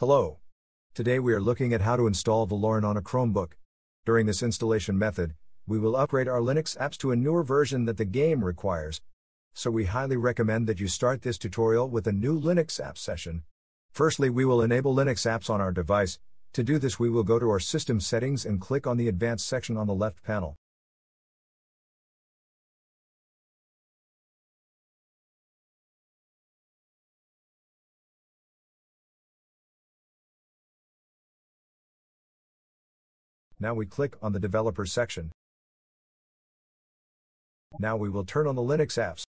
Hello. Today we are looking at how to install Veloren on a Chromebook. During this installation method, we will upgrade our Linux apps to a newer version that the game requires. So we highly recommend that you start this tutorial with a new Linux app session. Firstly, we will enable Linux apps on our device. To do this, we will go to our system settings and click on the advanced section on the left panel. Now we click on the Developers section. Now we will turn on the Linux apps.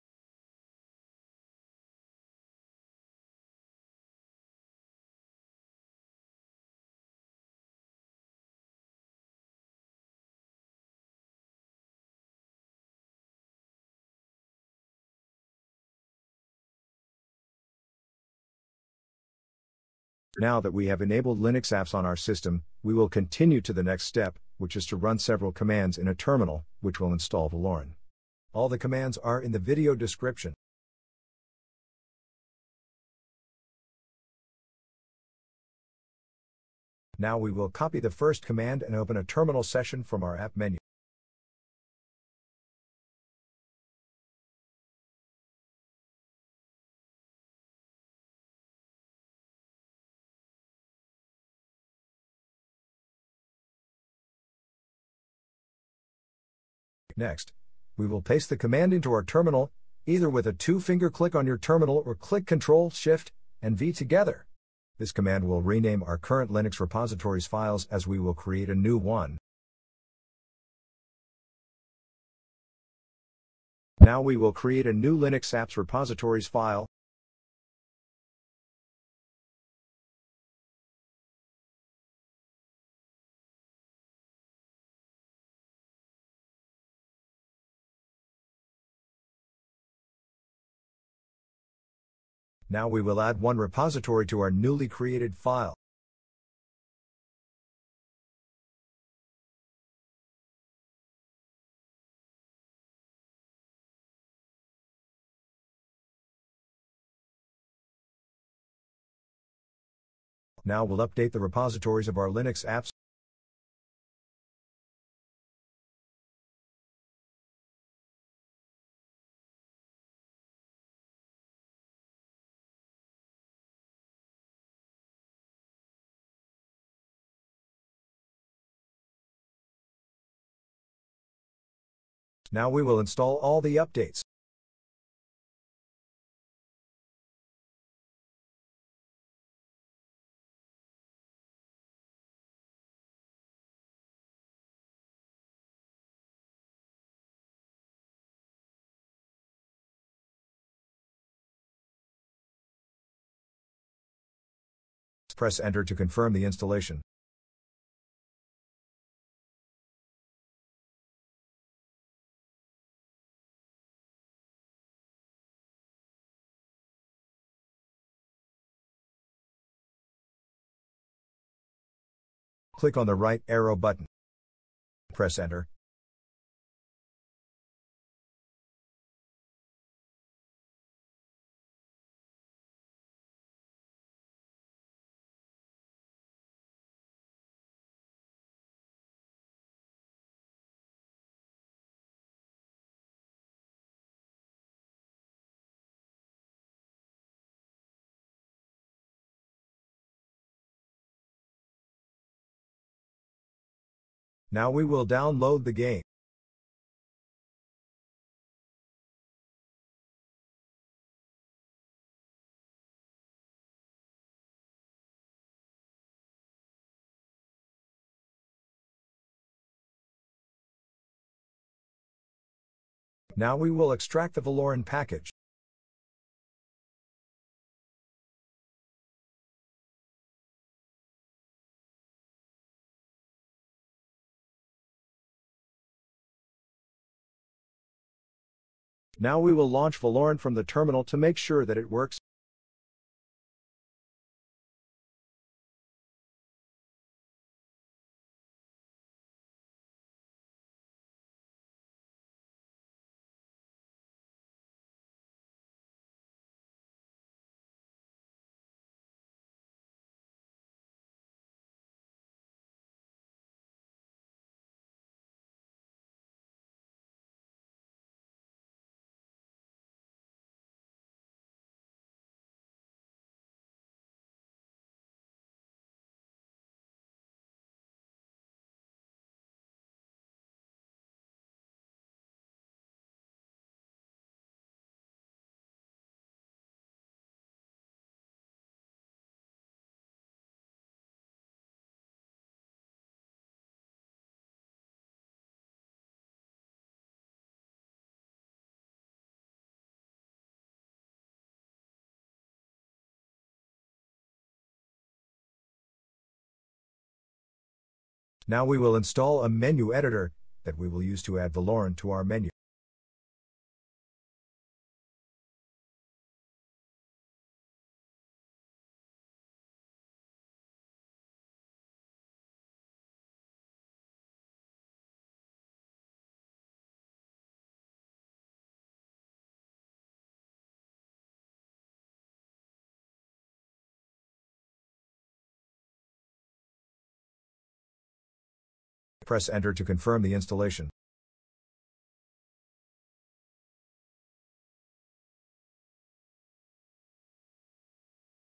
Now that we have enabled Linux apps on our system, we will continue to the next step, which is to run several commands in a terminal, which will install Veloren. All the commands are in the video description. Now we will copy the first command and open a terminal session from our app menu. Next, we will paste the command into our terminal, either with a two-finger click on your terminal or click Ctrl, Shift, and V together. This command will rename our current Linux repositories files as we will create a new one. Now we will create a new Linux apps repositories file, Now we will add one repository to our newly created file. Now we'll update the repositories of our Linux apps. Now we will install all the updates. Press Enter to confirm the installation. Click on the right arrow button. Press Enter. Now we will download the game. Now we will extract the Veloren package. Now we will launch Veloren from the terminal to make sure that it works. Now we will install a menu editor that we will use to add Veloren to our menu. Press Enter to confirm the installation.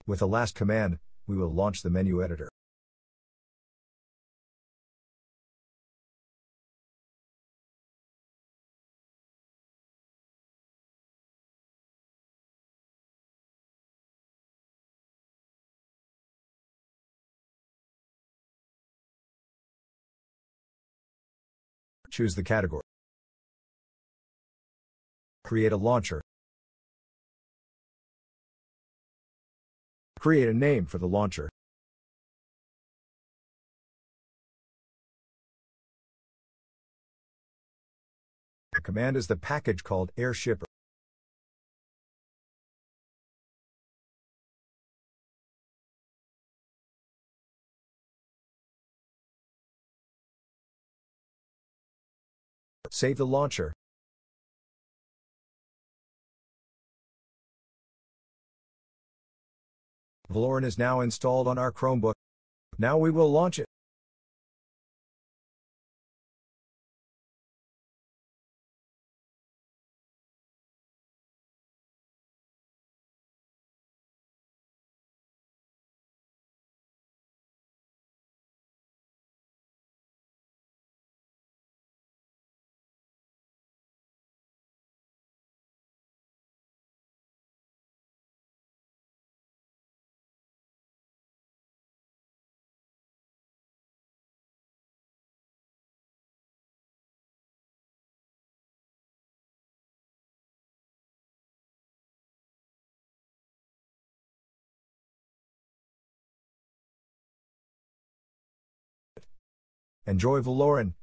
With the last command, we will launch the menu editor. Choose the category. Create a launcher. Create a name for the launcher. The command is the package called AirShipper. Save the launcher. Veloren is now installed on our Chromebook. Now we will launch it. Enjoy Veloren.